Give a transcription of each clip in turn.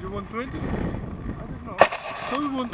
You want 20? I don't know. So you want...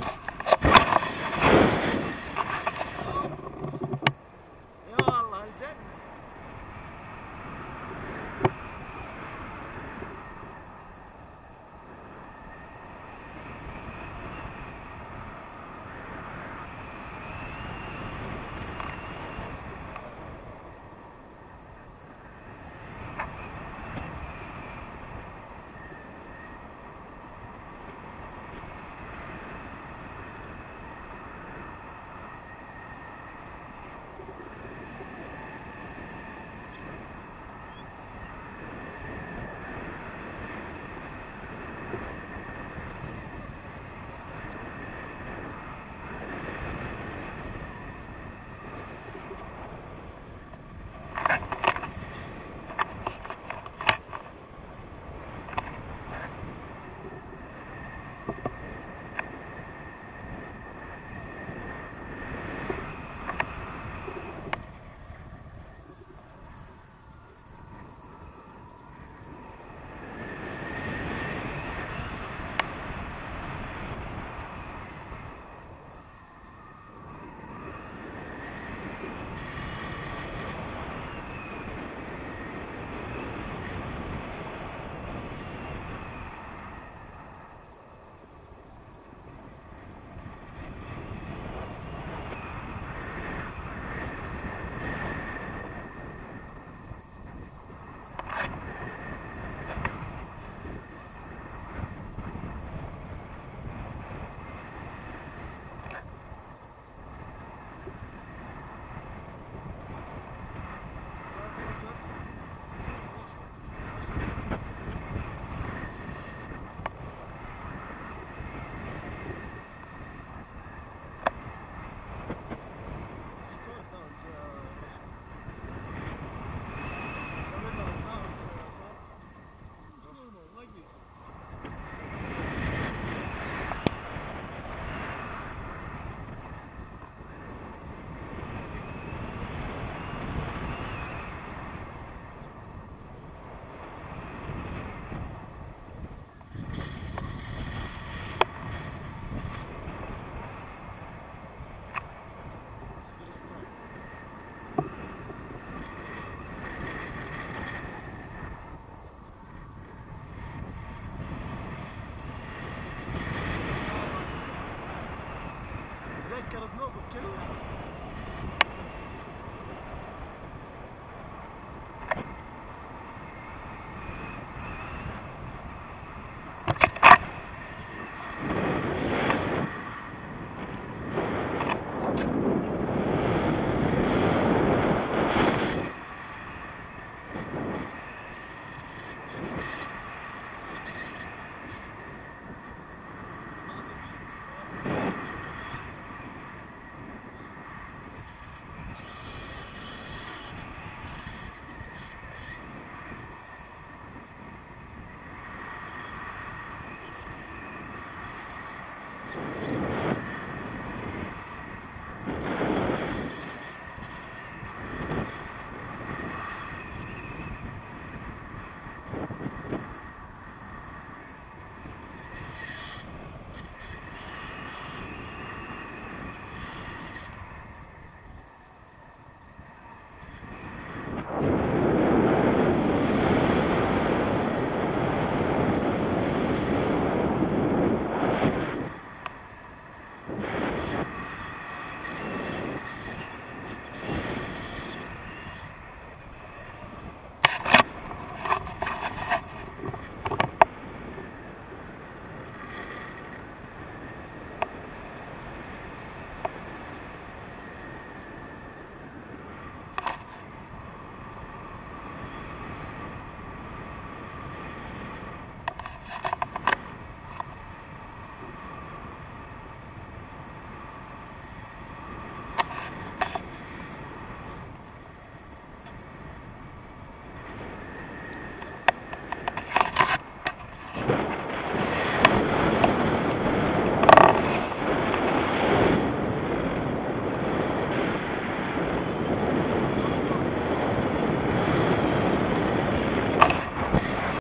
Каледно, Каледно.